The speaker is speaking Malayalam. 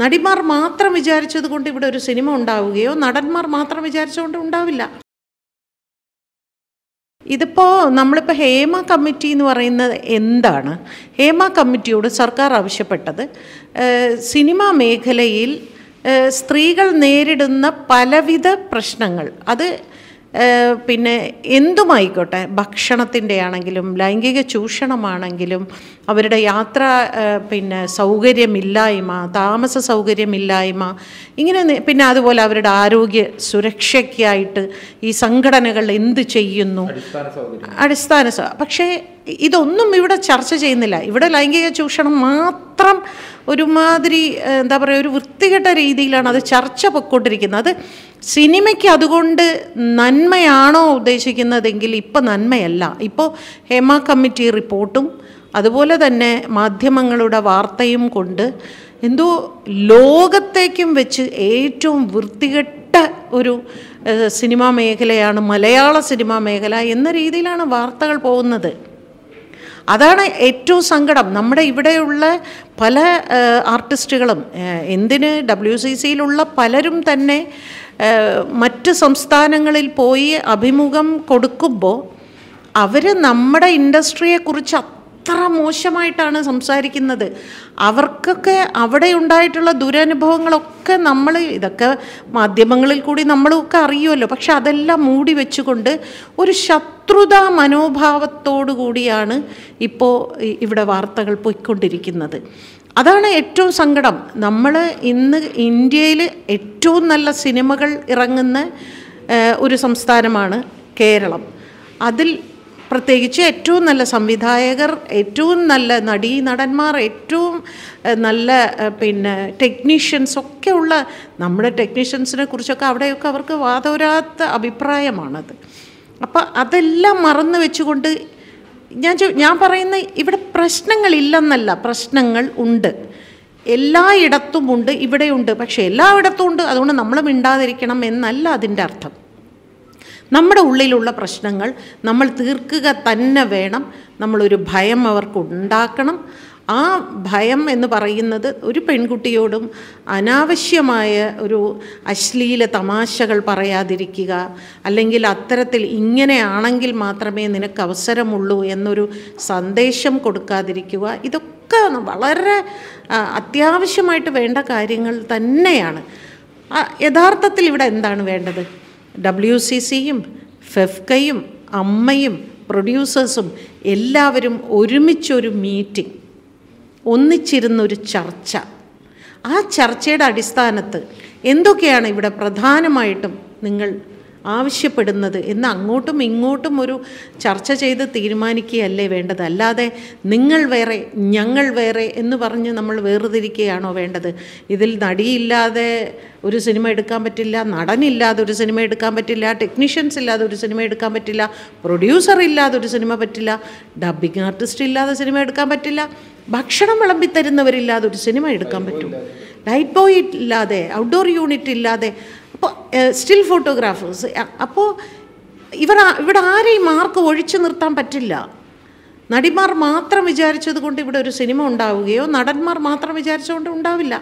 നടിമാർ മാത്രം വിചാരിച്ചത് കൊണ്ട് ഇവിടെ ഒരു സിനിമ ഉണ്ടാവുകയോ നടന്മാർ മാത്രം വിചാരിച്ചുകൊണ്ട് ഉണ്ടാവില്ല. ഇതിപ്പോൾ നമ്മളിപ്പോൾ ഹേമ കമ്മിറ്റി എന്ന് പറയുന്നത് എന്താണ്? ഹേമ കമ്മിറ്റിയോട് സർക്കാർ ആവശ്യപ്പെട്ടത് സിനിമ മേഖലയിൽ സ്ത്രീകൾ നേരിടുന്ന പലവിധ പ്രശ്നങ്ങൾ. അത് പിന്നെ എന്തുമായിക്കോട്ടെ ഭക്ഷണത്തിന്റെ ആണെങ്കിലും ലൈംഗിക ചൂഷണമാണെങ്കിലും അവരുടെ യാത്ര പിന്നെ സൗകര്യമില്ലായ്മ താമസ സൗകര്യമില്ലായ്മ ഇങ്ങനെ പിന്നെ അതുപോലെ അവരുടെ ആരോഗ്യ സുരക്ഷയ്ക്കായിട്ട് ഈ സംഘടനകൾ എന്ത് ചെയ്യുന്നു? അടിസ്ഥാന പക്ഷേ ഇതൊന്നും ഇവിടെ ചർച്ച ചെയ്യുന്നില്ല. ഇവിടെ ലൈംഗിക ചൂഷണം മാത്രം ഒരുമാതിരി എന്താ പറയുക ഒരു വൃത്തികെട്ട രീതിയിലാണ് അത് ചർച്ച പൊയ്ക്കൊണ്ടിരിക്കുന്നത് അത് സിനിമയ്ക്ക് അതുകൊണ്ട് നന്മയാണോ ഉദ്ദേശിക്കുന്നതെങ്കിൽ ഇപ്പോൾ നന്മയല്ല. ഇപ്പോൾ ഹേമ കമ്മിറ്റി റിപ്പോർട്ടും അതുപോലെ തന്നെ മാധ്യമങ്ങളുടെ വാർത്തയും കൊണ്ട് എന്തോ ലോകത്തേക്കും വെച്ച് ഏറ്റവും വൃത്തികെട്ട ഒരു സിനിമാ മേഖലയാണ് മലയാള സിനിമാ മേഖല എന്ന രീതിയിലാണ് വാർത്തകൾ പോകുന്നത്. അതാണ് ഏറ്റവും സങ്കടം. നമ്മുടെ ഇവിടെയുള്ള പല ആർട്ടിസ്റ്റുകളും എന്തിന് ഡബ്ല്യു സി സിയിലുള്ള പലരും തന്നെ മറ്റ് സംസ്ഥാനങ്ങളിൽ പോയി അഭിമുഖം കൊടുക്കുമ്പോൾ അവർ നമ്മുടെ ഇൻഡസ്ട്രിയെക്കുറിച്ച് അത്ര മോശമായിട്ടാണ് സംസാരിക്കുന്നത്. അവർക്കൊക്കെ അവിടെ ഉണ്ടായിട്ടുള്ള ദുരനുഭവങ്ങളൊക്കെ നമ്മൾ ഇതൊക്കെ മാധ്യമങ്ങളിൽ കൂടി നമ്മളൊക്കെ അറിയുമല്ലോ. പക്ഷെ അതെല്ലാം മൂടി വെച്ചുകൊണ്ട് ഒരു ശത്രുതാ മനോഭാവത്തോടു കൂടിയാണ് ഇപ്പോൾ ഇവിടെ വാർത്തകൾ പോയിക്കൊണ്ടിരിക്കുന്നത്. അതാണ് ഏറ്റവും സങ്കടം. നമ്മൾ ഇന്ന് ഇന്ത്യയിൽ ഏറ്റവും നല്ല സിനിമകൾ ഇറങ്ങുന്ന ഒരു സംസ്ഥാനമാണ് കേരളം. അതിൽ പ്രത്യേകിച്ച് ഏറ്റവും നല്ല സംവിധായകർ ഏറ്റവും നല്ല നടീ നടന്മാർ ഏറ്റവും നല്ല പിന്നെ ടെക്നീഷ്യൻസ് ഒക്കെ ഉള്ള നമ്മുടെ ടെക്നീഷ്യൻസിനെ കുറിച്ചൊക്കെ അവിടെയൊക്കെ അവർക്ക് വാദവരാത്ത അഭിപ്രായമാണത്. അപ്പം അതെല്ലാം മറന്നു വെച്ചുകൊണ്ട് ഞാൻ ഞാൻ പറയുന്ന ഇവിടെ പ്രശ്നങ്ങളില്ലെന്നല്ല പ്രശ്നങ്ങൾ ഉണ്ട്. എല്ലായിടത്തും ഉണ്ട് ഇവിടെയുണ്ട്. പക്ഷേ എല്ലായിടത്തും ഉണ്ട് അതുകൊണ്ട് നമ്മൾ മിണ്ടാതിരിക്കണം എന്നല്ല അതിന്റെ അർത്ഥം. നമ്മുടെ ഉള്ളിലുള്ള പ്രശ്നങ്ങൾ നമ്മൾ തീർക്കുക തന്നെ വേണം. നമ്മളൊരു ഭയം അവർക്ക് ഉണ്ടാക്കണം. ആ ഭയം എന്ന് പറയുന്നത് ഒരു പെൺകുട്ടിയോടും അനാവശ്യമായ ഒരു അശ്ലീല തമാശകൾ പറയാതിരിക്കുക. അല്ലെങ്കിൽ അത്തരത്തിൽ ഇങ്ങനെയാണെങ്കിൽ മാത്രമേ നിനക്ക് അവസരമുള്ളൂ എന്നൊരു സന്ദേശം കൊടുക്കാതിരിക്കുക. ഇതൊക്കെ വളരെ അത്യാവശ്യമായിട്ട് വേണ്ട കാര്യങ്ങൾ തന്നെയാണ്. യഥാർത്ഥത്തിൽ ഇവിടെ എന്താണ് വേണ്ടത്? ഡബ്ല്യു സി സിയും ഫെഫ്കയും അമ്മയും പ്രൊഡ്യൂസേഴ്സും എല്ലാവരും ഒരുമിച്ചൊരു മീറ്റിംഗ് ഒന്നിച്ചിരുന്നൊരു ചർച്ച. ആ ചർച്ചയുടെ അടിസ്ഥാനത്ത് എന്തൊക്കെയാണ് ഇവിടെ പ്രധാനമായിട്ടും നിങ്ങൾ ആവശ്യപ്പെടുന്നത് എന്ന് അങ്ങോട്ടും ഇങ്ങോട്ടും ഒരു ചർച്ച ചെയ്ത് തീരുമാനിക്കുകയല്ലേ വേണ്ടത്? അല്ലാതെ നിങ്ങൾ വേറെ ഞങ്ങൾ വേറെ എന്ന് പറഞ്ഞ് നമ്മൾ വേർതിരിക്കുകയാണോ വേണ്ടത്? ഇതിൽ നടിയില്ലാതെ ഒരു സിനിമ എടുക്കാൻ പറ്റില്ല നടനില്ലാതെ ഒരു സിനിമ എടുക്കാൻ പറ്റില്ല ടെക്നീഷ്യൻസ് ഇല്ലാതെ ഒരു സിനിമ എടുക്കാൻ പറ്റില്ല പ്രൊഡ്യൂസർ ഇല്ലാതെ ഒരു സിനിമ പറ്റില്ല ഡബ്ബിംഗ് ആർട്ടിസ്റ്റ് ഇല്ലാതെ സിനിമ എടുക്കാൻ പറ്റില്ല ഭക്ഷണം വിളമ്പിത്തരുന്നവരില്ലാതെ ഒരു സിനിമ എടുക്കാൻ പറ്റും. ലൈറ്റ് ബോയ് ഇല്ലാതെ ഔട്ട്ഡോർ യൂണിറ്റ് ഇല്ലാതെ സ്റ്റിൽ ഫോട്ടോഗ്രാഫേഴ്സ് അപ്പോൾ ഇവർ ഇവിടെ ആരെയും മാർക്ക് ഒഴിച്ചു നിർത്താൻ പറ്റില്ല. നടിമാർ മാത്രം വിചാരിച്ചത് കൊണ്ട് ഇവിടെ ഒരു സിനിമ ഉണ്ടാവുകയോ നടന്മാർ മാത്രം വിചാരിച്ചുകൊണ്ട് ഉണ്ടാവില്ല.